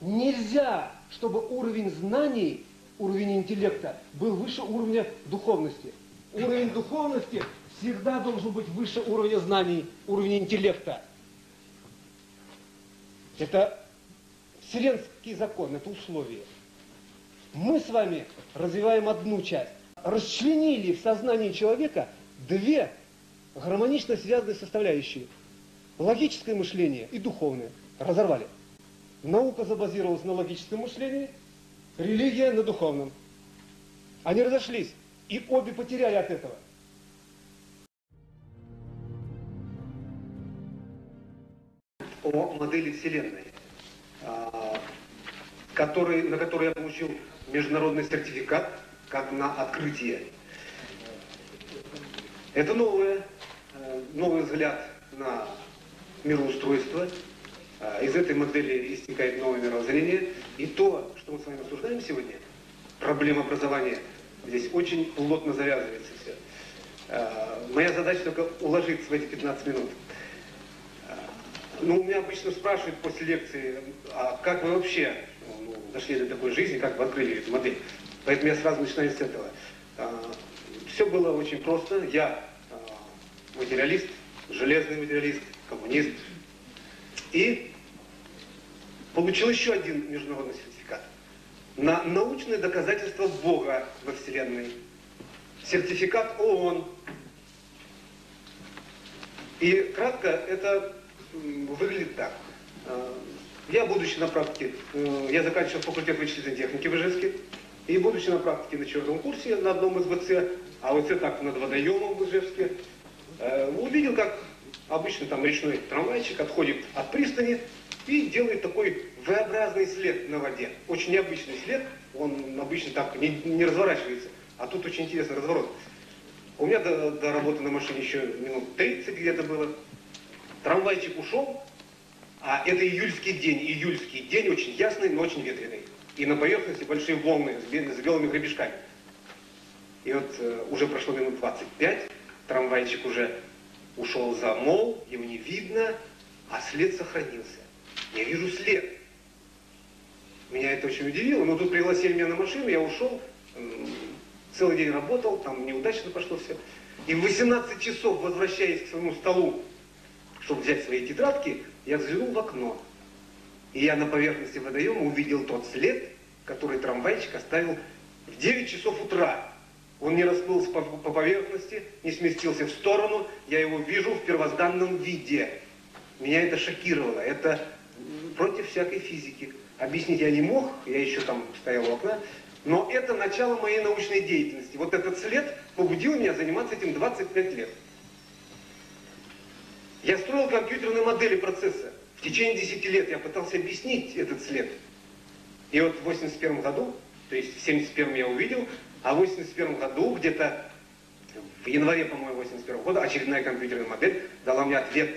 Нельзя, чтобы уровень знаний, уровень интеллекта был выше уровня духовности. Уровень духовности всегда должен быть выше уровня знаний, уровня интеллекта. Это вселенский закон, это условие. Мы с вами развиваем одну часть. Расчленили в сознании человека две гармонично связанные составляющие. Логическое мышление и духовное. Разорвали. Наука забазировалась на логическом мышлении, религия на духовном. Они разошлись, и обе потеряли от этого. О модели Вселенной, а, который, на который я получил международный сертификат как на открытие. Это новое, э, новый взгляд на мироустройство. А, из этой модели истекает новое мировоззрение. И то, что мы с вами обсуждаем сегодня, проблема образования, здесь очень плотно завязывается все. А, моя задача только уложиться в эти 15 минут. А, ну, меня обычно спрашивают после лекции, а как вы вообще ну, дошли до такой жизни, как вы открыли эту модель? Поэтому я сразу начинаю с этого. Все было очень просто. Я материалист, железный материалист, коммунист. И получил еще один международный сертификат на научное доказательство Бога во Вселенной. Сертификат ООН. И кратко это выглядит так. А, я, будучи на практике, э, я заканчивал факультет вычислительной техники в Ижевске, и будучи на практике на четвертом курсе на одном из ВЦ, а ВЦ так над водоемом в Ижевске, Э, увидел, как обычно там речной трамвайчик отходит от пристани и делает такой V-образный след на воде. Очень необычный след, он обычно так не, не разворачивается, а тут очень интересный разворот. У меня до, до работы на машине еще минут 30 где-то было. Трамвайчик ушел, а это июльский день. Июльский день очень ясный, но очень ветреный. И на поверхности большие волны с, с белыми гребешками. И вот э, уже прошло минут 25, Трамвайчик уже ушел за мол, его не видно, а след сохранился. Я вижу след. Меня это очень удивило, но тут пригласили меня на машину, я ушел, целый день работал, там неудачно пошло все. И в 18 часов, возвращаясь к своему столу, чтобы взять свои тетрадки, я взглянул в окно. И я на поверхности водоема увидел тот след, который трамвайчик оставил в 9 часов утра. Он не расплылся по, по поверхности, не сместился в сторону. Я его вижу в первозданном виде. Меня это шокировало. Это против всякой физики. Объяснить я не мог, я еще там стоял у окна. Но это начало моей научной деятельности. Вот этот след побудил меня заниматься этим 25 лет. Я строил компьютерные модели процесса. В течение 10 лет я пытался объяснить этот след. И вот в 81 году, то есть в 71 я увидел, а в 1981 году, где-то в январе, по-моему, 1981 года, очередная компьютерная модель дала мне ответ,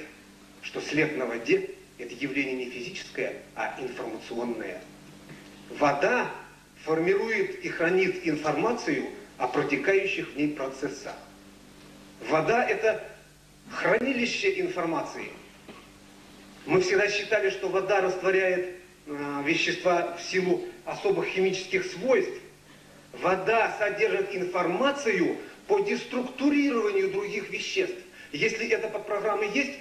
что след на воде – это явление не физическое, а информационное. Вода формирует и хранит информацию о протекающих в ней процессах. Вода – это хранилище информации. Мы всегда считали, что вода растворяет э, вещества в силу особых химических свойств, Вода содержит информацию по деструктурированию других веществ. Если это под программой есть,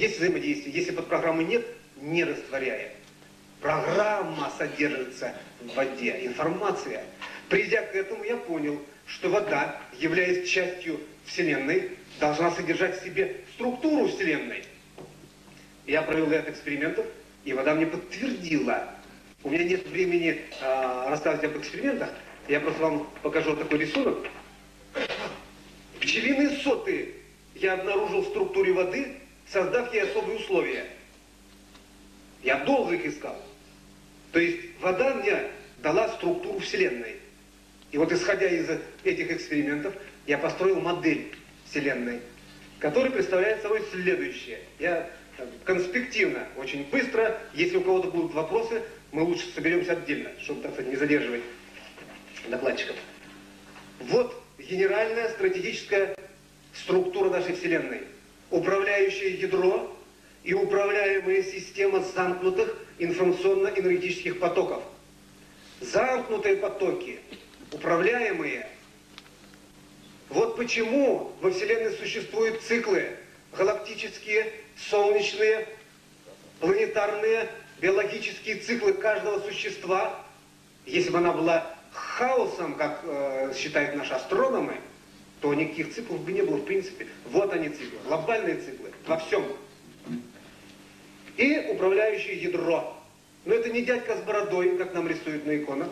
есть взаимодействие. Если под программой нет, не растворяет. Программа содержится в воде, информация. Придя к этому, я понял, что вода, являясь частью Вселенной, должна содержать в себе структуру Вселенной. Я провел ряд экспериментов, и вода мне подтвердила у меня нет времени э, рассказывать об экспериментах. Я просто вам покажу такой рисунок. Пчелиные соты я обнаружил в структуре воды, создав ей особые условия. Я долго их искал. То есть вода мне дала структуру Вселенной. И вот исходя из этих экспериментов, я построил модель Вселенной, которая представляет собой следующее. Я конспективно, очень быстро, если у кого-то будут вопросы, мы лучше соберемся отдельно, чтобы, так сказать, не задерживать докладчиков. Вот генеральная стратегическая структура нашей Вселенной. Управляющее ядро и управляемая система замкнутых информационно-энергетических потоков. Замкнутые потоки, управляемые. Вот почему во Вселенной существуют циклы галактические, солнечные, планетарные, биологические циклы каждого существа. Если бы она была хаосом, как э, считают наши астрономы, то никаких циклов бы не было в принципе. Вот они циклы, глобальные циклы во всем. И управляющее ядро. Но это не дядька с бородой, как нам рисуют на иконах.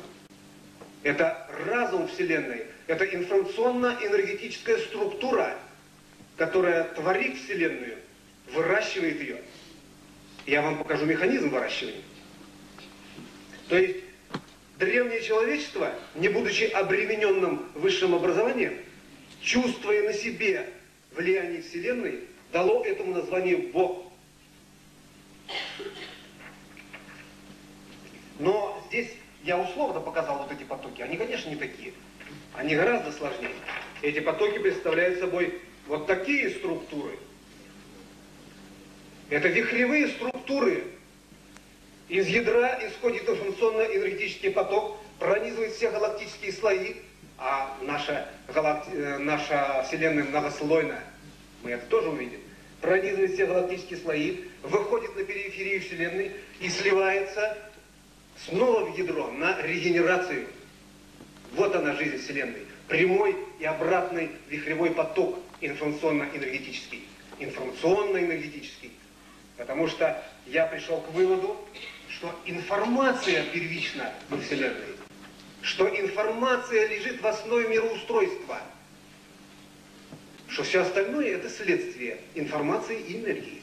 Это разум Вселенной. Это информационно-энергетическая структура, которая творит Вселенную, выращивает ее. Я вам покажу механизм выращивания. То есть древнее человечество, не будучи обремененным высшим образованием, чувствуя на себе влияние Вселенной, дало этому название Бог. Но здесь я условно показал вот эти потоки. Они, конечно, не такие. Они гораздо сложнее. Эти потоки представляют собой вот такие структуры. Это вихревые структуры. Из ядра исходит информационно-энергетический поток, пронизывает все галактические слои, а наша, галакти... Э, наша Вселенная многослойная, мы это тоже увидим, пронизывает все галактические слои, выходит на периферию Вселенной и сливается снова в ядро на регенерацию. Вот она жизнь Вселенной. Прямой и обратный вихревой поток информационно-энергетический. Информационно-энергетический. Потому что я пришел к выводу, что информация первична во Вселенной что информация лежит в основе мироустройства, что все остальное это следствие информации и энергии.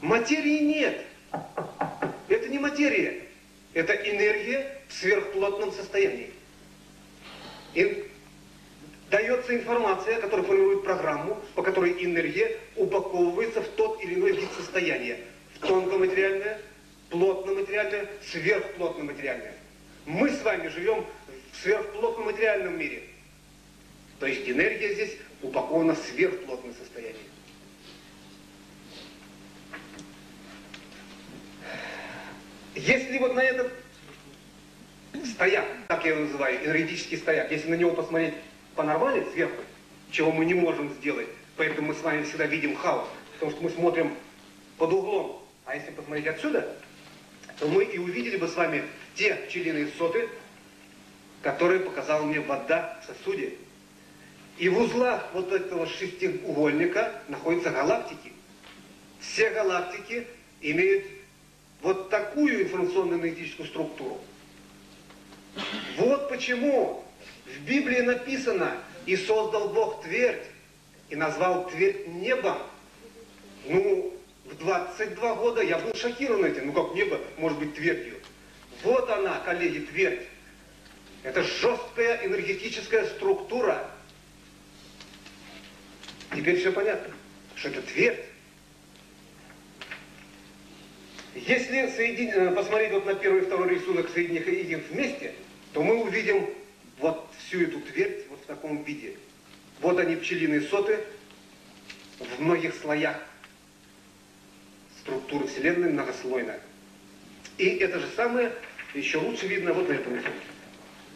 Материи нет. Это не материя. Это энергия в сверхплотном состоянии. И дается информация, которая формирует программу, по которой энергия упаковывается в тот или иной вид состояния. В тонкоматериальное, плотно-материальное, сверхплотно-материальное. Мы с вами живем в сверхплотном материальном мире. То есть энергия здесь упакована в сверхплотном состоянии. Если вот на этот стояк, как я его называю, энергетический стояк, если на него посмотреть по-нормально сверху, чего мы не можем сделать, поэтому мы с вами всегда видим хаос, потому что мы смотрим под углом. А если посмотреть отсюда, то мы и увидели бы с вами те пчелиные соты, которые показала мне вода в сосуде. И в узлах вот этого шестиугольника находятся галактики. Все галактики имеют вот такую информационно-энергетическую структуру. Вот почему в Библии написано «И создал Бог твердь, и назвал твердь небом». Ну, в 22 года я был шокирован этим. Ну как небо может быть твердью? Вот она, коллеги, твердь. Это жесткая энергетическая структура. Теперь все понятно, что это твердь. Если соедин... Э, посмотреть вот на первый и второй рисунок, соединить их вместе, то мы увидим вот всю эту твердь вот в таком виде. Вот они, пчелиные соты, в многих слоях структуры Вселенной многослойная. И это же самое еще лучше видно вот на этом рисунке.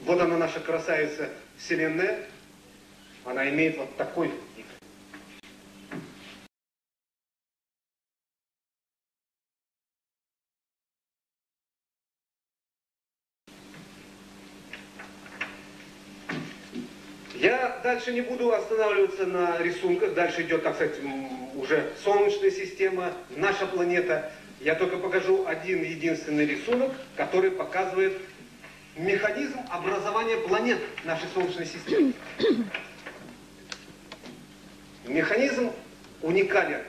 Вот она наша красавица Вселенная. Она имеет вот такой вид. Я дальше не буду останавливаться на рисунках. Дальше идет, так сказать, уже Солнечная система, наша планета. Я только покажу один единственный рисунок, который показывает механизм образования планет нашей Солнечной системы. Механизм уникален,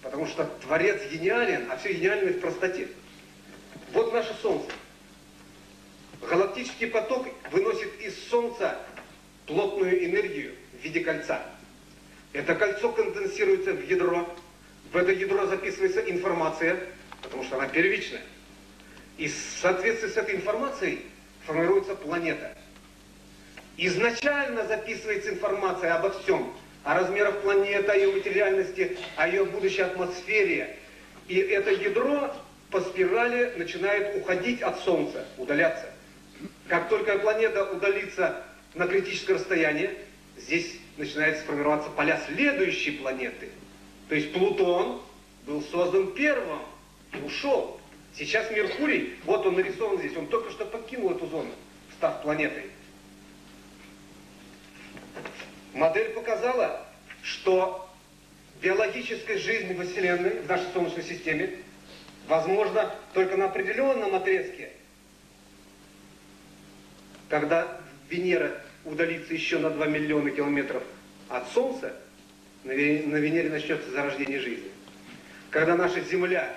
потому что Творец гениален, а все гениально в простоте. Вот наше Солнце. Галактический поток выносит из Солнца плотную энергию в виде кольца. Это кольцо конденсируется в ядро, в это ядро записывается информация, потому что она первичная. И в соответствии с этой информацией формируется планета. Изначально записывается информация обо всем, о размерах планеты, о ее материальности, о ее будущей атмосфере. И это ядро по спирали начинает уходить от Солнца, удаляться. Как только планета удалится на критическое расстояние, здесь начинает сформироваться поля следующей планеты. То есть Плутон был создан первым и ушел. Сейчас Меркурий, вот он нарисован здесь, он только что покинул эту зону, став планетой. Модель показала, что биологическая жизнь во Вселенной, в нашей Солнечной системе, возможно только на определенном отрезке, когда Венера удалится еще на 2 миллиона километров от Солнца, на Венере начнется зарождение жизни. Когда наша Земля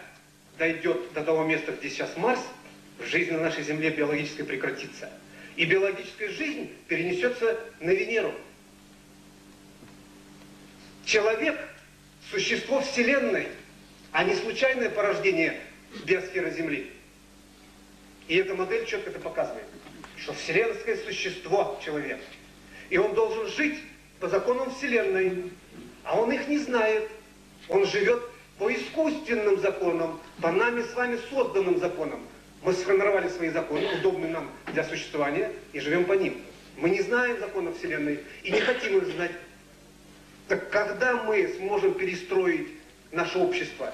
дойдет до того места, где сейчас Марс, жизнь на нашей Земле биологической прекратится. И биологическая жизнь перенесется на Венеру. Человек – существо Вселенной, а не случайное порождение биосферы Земли. И эта модель четко это показывает, что вселенское существо человек. И он должен жить по законам Вселенной, а он их не знает. Он живет по искусственным законам, по нами с вами созданным законам. Мы сформировали свои законы, удобные нам для существования, и живем по ним. Мы не знаем законов Вселенной и не хотим их знать. Так когда мы сможем перестроить наше общество?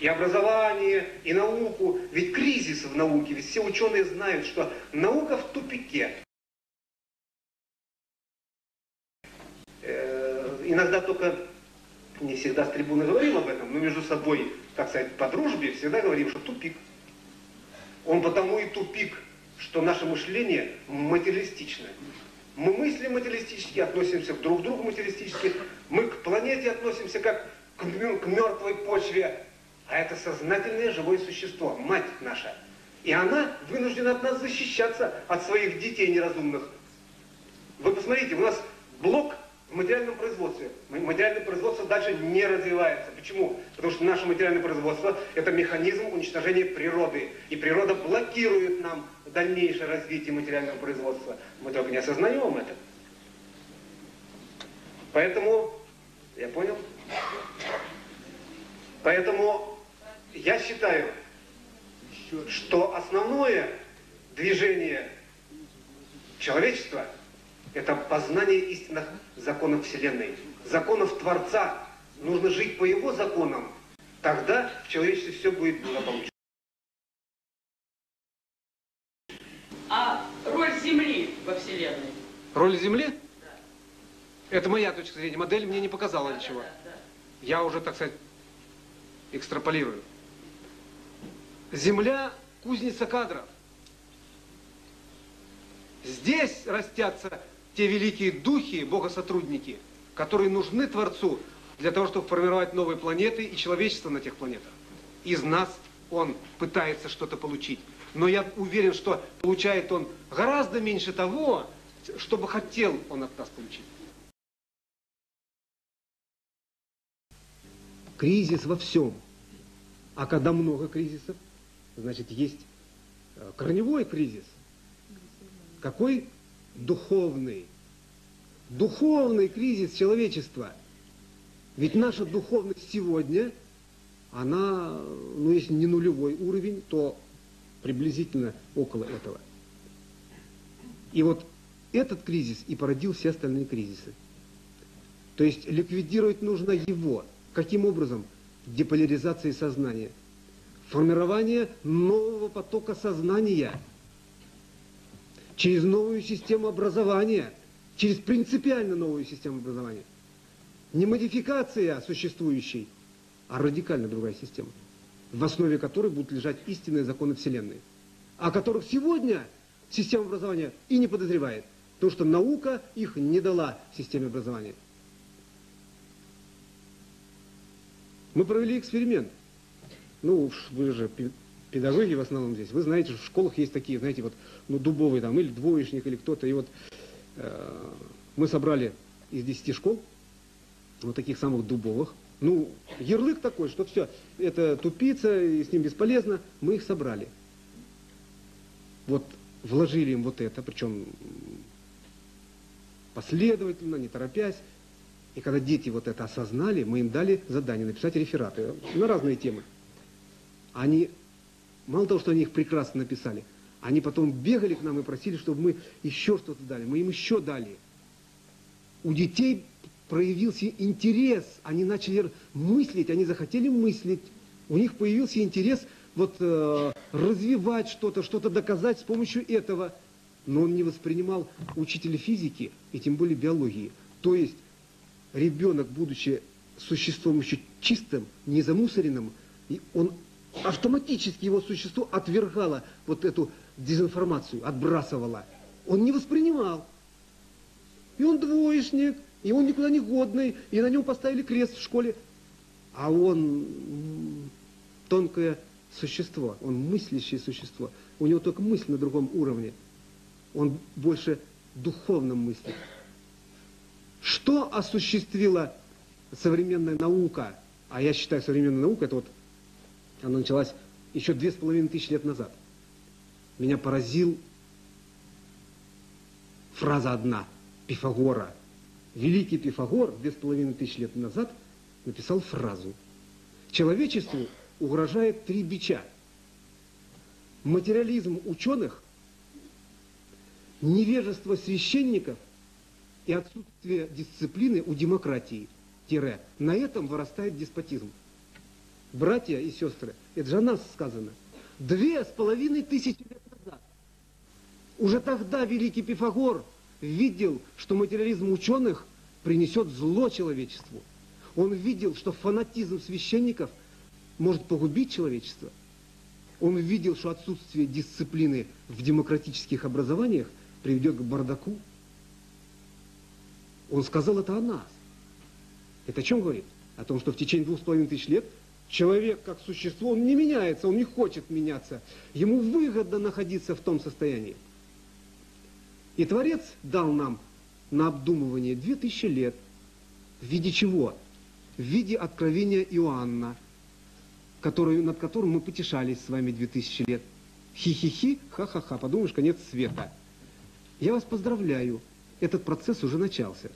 И образование, и науку. Ведь кризис в науке, ведь все ученые знают, что наука в тупике. Э, иногда только не всегда с трибуны говорим об этом, но между собой, так сказать, по дружбе всегда говорим, что тупик. Он потому и тупик, что наше мышление материалистичное. Мы мыслим материалистически, относимся друг к другу материалистически, мы к планете относимся как к мертвой почве, а это сознательное живое существо, мать наша. И она вынуждена от нас защищаться от своих детей неразумных. Вы посмотрите, у нас блок в материальном производстве. Материальное производство дальше не развивается. Почему? Потому что наше материальное производство – это механизм уничтожения природы. И природа блокирует нам дальнейшее развитие материального производства. Мы только не осознаем это. Поэтому, я понял? Поэтому я считаю, что основное движение человечества – это познание истинных законов Вселенной, законов Творца. Нужно жить по его законам. Тогда в человечестве все будет благополучно. А роль Земли во Вселенной? Роль Земли? Да. Это моя точка зрения. Модель мне не показала да, ничего. Да, да, да. Я уже, так сказать, экстраполирую. Земля – кузница кадров. Здесь растятся те великие духи, богосотрудники, которые нужны Творцу для того, чтобы формировать новые планеты и человечество на тех планетах. Из нас он пытается что-то получить. Но я уверен, что получает он гораздо меньше того, что бы хотел он от нас получить. Кризис во всем. А когда много кризисов, значит, есть э, корневой кризис. Какой духовный, духовный кризис человечества. Ведь наша духовность сегодня, она, ну если не нулевой уровень, то приблизительно около этого. И вот этот кризис и породил все остальные кризисы. То есть ликвидировать нужно его. Каким образом? Деполяризацией сознания. Формирование нового потока сознания – через новую систему образования, через принципиально новую систему образования. Не модификация существующей, а радикально другая система, в основе которой будут лежать истинные законы Вселенной, о которых сегодня система образования и не подозревает, потому что наука их не дала системе образования. Мы провели эксперимент. Ну, вы же педагоги в основном здесь, вы знаете, в школах есть такие, знаете, вот, ну, дубовый там, или двоечник, или кто-то, и вот э, мы собрали из 10 школ, вот таких самых дубовых, ну, ярлык такой, что все, это тупица, и с ним бесполезно, мы их собрали. Вот вложили им вот это, причем последовательно, не торопясь, и когда дети вот это осознали, мы им дали задание написать рефераты на разные темы. Они Мало того, что они их прекрасно написали, они потом бегали к нам и просили, чтобы мы еще что-то дали. Мы им еще дали. У детей проявился интерес, они начали мыслить, они захотели мыслить. У них появился интерес вот э, развивать что-то, что-то доказать с помощью этого. Но он не воспринимал учителя физики и тем более биологии. То есть ребенок, будучи существом еще чистым, не замусоренным, и он автоматически его существо отвергало вот эту дезинформацию, отбрасывало. Он не воспринимал. И он двоечник, и он никуда не годный, и на нем поставили крест в школе. А он тонкое существо, он мыслящее существо. У него только мысль на другом уровне. Он больше духовно мыслит. Что осуществила современная наука? А я считаю, современная наука, это вот, она началась еще две с половиной тысячи лет назад. Меня поразил фраза одна, Пифагора. Великий Пифагор две с половиной тысячи лет назад написал фразу. Человечеству угрожает три бича. Материализм ученых, невежество священников и отсутствие дисциплины у демократии. Тире. На этом вырастает деспотизм. Братья и сестры, это же о нас сказано. Две с половиной тысячи лет назад. Уже тогда великий Пифагор видел, что материализм ученых принесет зло человечеству. Он видел, что фанатизм священников может погубить человечество. Он видел, что отсутствие дисциплины в демократических образованиях приведет к бардаку. Он сказал это о нас. Это о чем говорит? О том, что в течение двух с половиной тысяч лет человек как существо, он не меняется, он не хочет меняться. Ему выгодно находиться в том состоянии. И Творец дал нам на обдумывание две тысячи лет. В виде чего? В виде откровения Иоанна, который, над которым мы потешались с вами две тысячи лет. Хи-хи-хи, ха-ха-ха, подумаешь, конец света. Я вас поздравляю, этот процесс уже начался.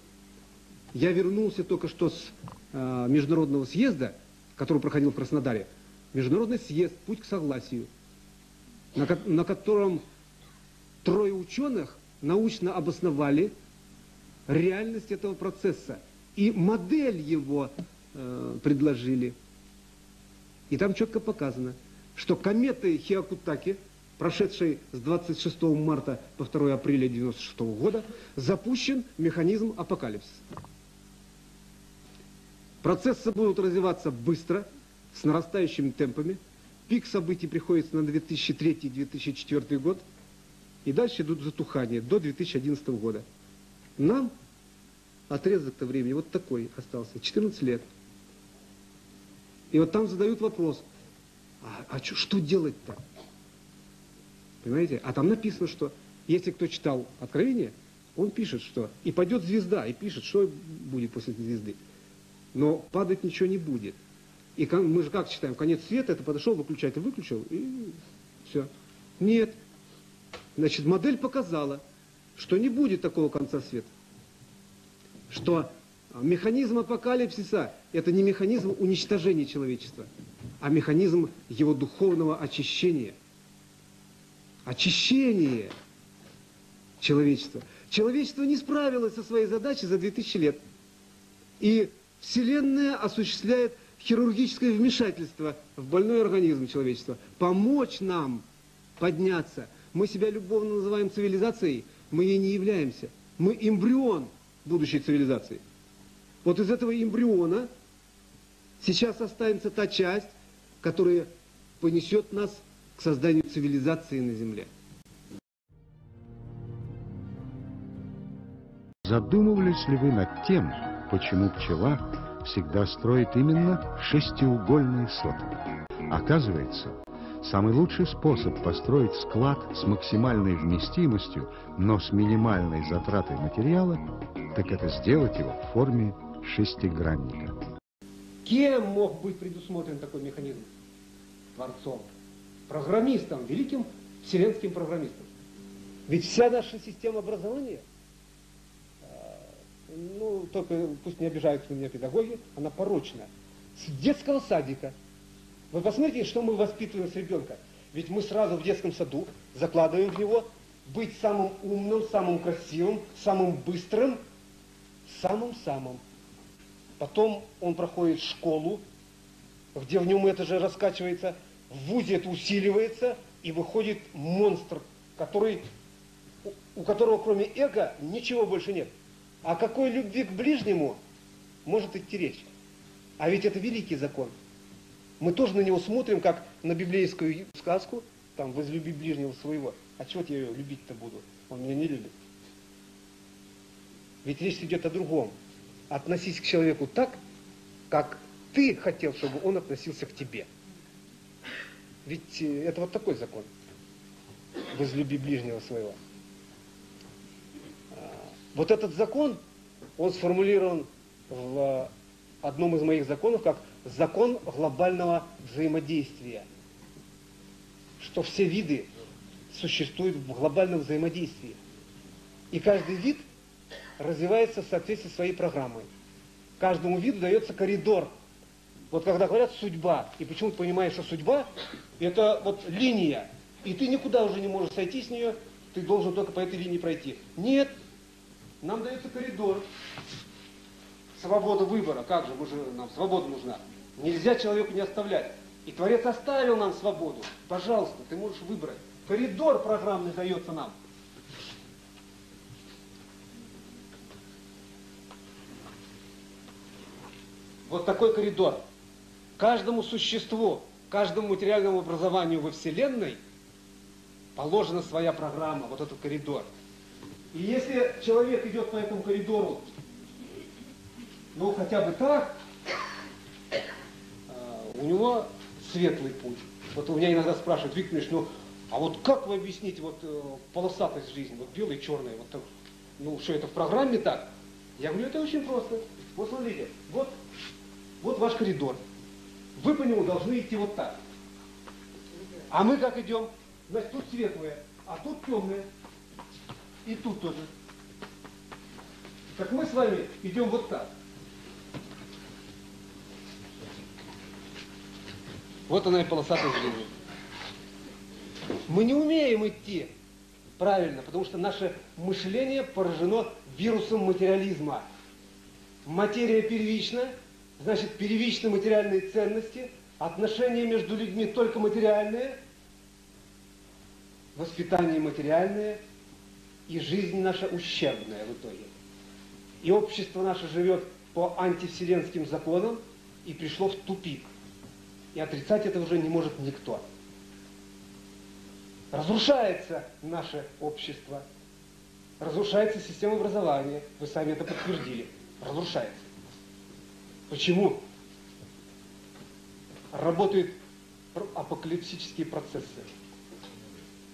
Я вернулся только что с э, международного съезда, который проходил в Краснодаре. Международный съезд «Путь к согласию», на, на котором трое ученых научно обосновали реальность этого процесса и модель его э, предложили. И там четко показано, что кометой Хиакутаки, прошедшей с 26 марта по 2 апреля 1996 года, запущен механизм апокалипсиса. Процессы будут развиваться быстро, с нарастающими темпами. Пик событий приходится на 2003-2004 год. И дальше идут затухания до 2011 года. Нам отрезок-то времени вот такой остался, 14 лет. И вот там задают вопрос, а, а чё, что делать-то? Понимаете? А там написано, что если кто читал Откровение, он пишет, что и пойдет звезда, и пишет, что будет после звезды. Но падать ничего не будет. И мы же как читаем, конец света, это подошел, выключатель выключил, и все. Нет. Значит, модель показала, что не будет такого конца света. Что механизм апокалипсиса – это не механизм уничтожения человечества, а механизм его духовного очищения. Очищение человечества. Человечество не справилось со своей задачей за 2000 лет. И Вселенная осуществляет хирургическое вмешательство в больной организм человечества. Помочь нам подняться. Мы себя любовно называем цивилизацией, мы ей не являемся. Мы эмбрион будущей цивилизации. Вот из этого эмбриона сейчас останется та часть, которая понесет нас к созданию цивилизации на Земле. Задумывались ли вы над тем, почему пчела всегда строит именно шестиугольные соты. Оказывается, самый лучший способ построить склад с максимальной вместимостью, но с минимальной затратой материала, так это сделать его в форме шестигранника. Кем мог быть предусмотрен такой механизм? Творцом. Программистом, великим вселенским программистом. Ведь вся наша система образования – ну, только пусть не обижаются на меня педагоги, она порочная. С детского садика. Вы посмотрите, что мы воспитываем с ребенка. Ведь мы сразу в детском саду закладываем в него быть самым умным, самым красивым, самым быстрым, самым-самым. Потом он проходит школу, где в нем это же раскачивается, в ВУЗе это усиливается, и выходит монстр, который, у которого кроме эго ничего больше нет. О какой любви к ближнему может идти речь? А ведь это великий закон. Мы тоже на него смотрим, как на библейскую сказку, там, возлюби ближнего своего. А чего я ее любить-то буду? Он меня не любит. Ведь речь идет о другом. Относись к человеку так, как ты хотел, чтобы он относился к тебе. Ведь э, это вот такой закон. Возлюби ближнего своего. Вот этот закон, он сформулирован в одном из моих законов как закон глобального взаимодействия. Что все виды существуют в глобальном взаимодействии. И каждый вид развивается в соответствии с своей программой. Каждому виду дается коридор. Вот когда говорят судьба, и почему ты понимаешь, что судьба это вот линия, и ты никуда уже не можешь сойти с нее, ты должен только по этой линии пройти. Нет, нам дается коридор. Свобода выбора, как же, мы же, нам свобода нужна. Нельзя человеку не оставлять. И Творец оставил нам свободу. Пожалуйста, ты можешь выбрать. Коридор программный дается нам. Вот такой коридор. Каждому существу, каждому материальному образованию во Вселенной положена своя программа, вот этот коридор. И если человек идет по этому коридору, ну хотя бы так, а, у него светлый путь. Вот у меня иногда спрашивают, Виктор Ильич, ну а вот как вы объясните вот э, полосатость жизни, вот белый и черный, вот так, ну что это в программе так? Я говорю, это очень просто. Вот смотрите, вот, вот ваш коридор. Вы по нему должны идти вот так. А мы как идем? Значит, тут светлое, а тут темное. И тут тоже. Так мы с вами идем вот так. Вот она и полосатая жизнь. Мы не умеем идти правильно, потому что наше мышление поражено вирусом материализма. Материя первична, значит первичны материальные ценности, отношения между людьми только материальные, воспитание материальное, и жизнь наша ущербная в итоге. И общество наше живет по антивселенским законам и пришло в тупик. И отрицать это уже не может никто. Разрушается наше общество, разрушается система образования. Вы сами это подтвердили. Разрушается. Почему? Работают апокалипсические процессы.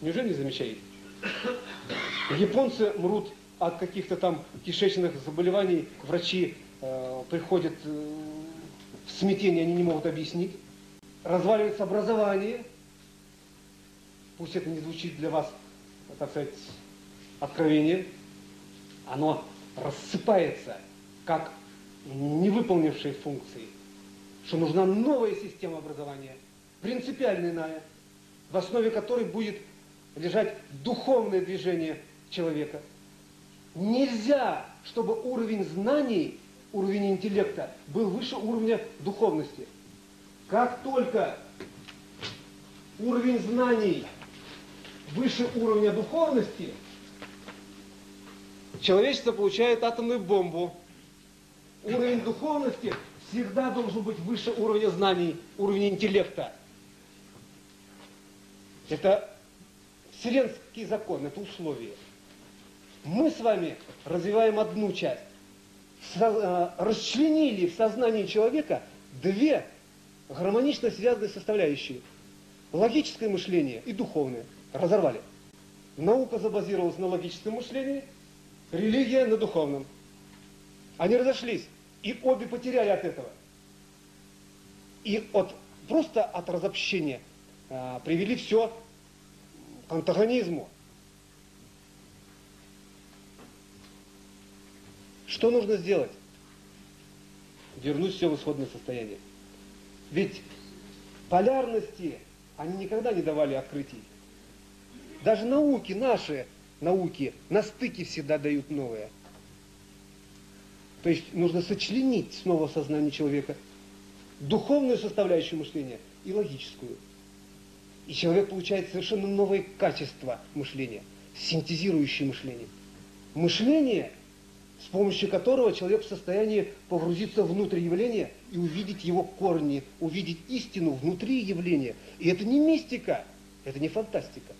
Неужели не замечаете? Японцы мрут от каких-то там кишечных заболеваний, врачи э, приходят э, в смятение, они не могут объяснить. Разваливается образование, пусть это не звучит для вас, так сказать, откровением, оно рассыпается, как не выполнившие функции, что нужна новая система образования, принципиально иная, в основе которой будет лежать духовное движение человека. Нельзя, чтобы уровень знаний, уровень интеллекта был выше уровня духовности. Как только уровень знаний выше уровня духовности, человечество получает атомную бомбу. Уровень духовности всегда должен быть выше уровня знаний, уровня интеллекта. Это вселенский закон, это условие. Мы с вами развиваем одну часть. Э, расчленили в сознании человека две гармонично связанные составляющие. Логическое мышление и духовное разорвали. Наука забазировалась на логическом мышлении, религия на духовном. Они разошлись, и обе потеряли от этого. И от, просто от разобщения а, привели все антагонизму. Что нужно сделать? Вернуть все в исходное состояние. Ведь полярности они никогда не давали открытий. Даже науки, наши науки, на стыке всегда дают новое. То есть нужно сочленить снова сознание человека духовную составляющую мышления и логическую. И человек получает совершенно новые качества мышления, синтезирующее мышление. Мышление, с помощью которого человек в состоянии погрузиться внутрь явления и увидеть его корни, увидеть истину внутри явления. И это не мистика, это не фантастика.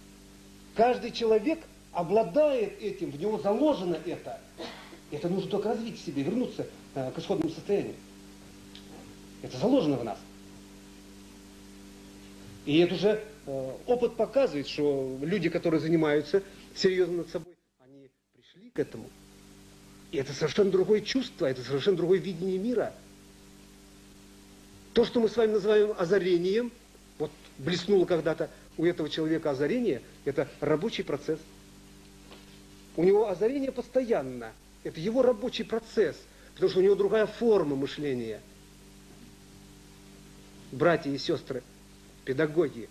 Каждый человек обладает этим, в него заложено это. Это нужно только развить в себе, вернуться э, к исходному состоянию. Это заложено в нас. И это уже опыт показывает, что люди, которые занимаются серьезно над собой, они пришли к этому. И это совершенно другое чувство, это совершенно другое видение мира. То, что мы с вами называем озарением, вот блеснуло когда-то у этого человека озарение, это рабочий процесс. У него озарение постоянно. Это его рабочий процесс, потому что у него другая форма мышления. Братья и сестры, педагоги,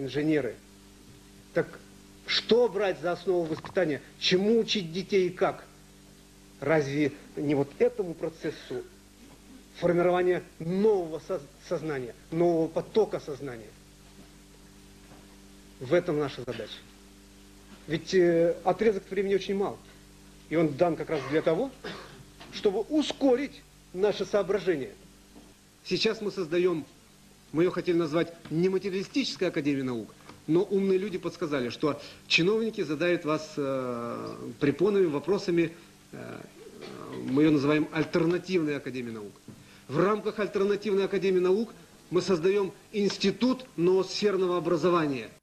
инженеры. Так что брать за основу воспитания? Чему учить детей и как? Разве не вот этому процессу формирования нового со- сознания, нового потока сознания? В этом наша задача. Ведь э, отрезок времени очень мал. И он дан как раз для того, чтобы ускорить наше соображение. Сейчас мы создаем, мы ее хотели назвать не материалистическая академия наук, но умные люди подсказали, что чиновники задают вас э, препонами, вопросами, э, мы ее называем альтернативной академией наук. В рамках альтернативной академии наук мы создаем институт ноосферного образования –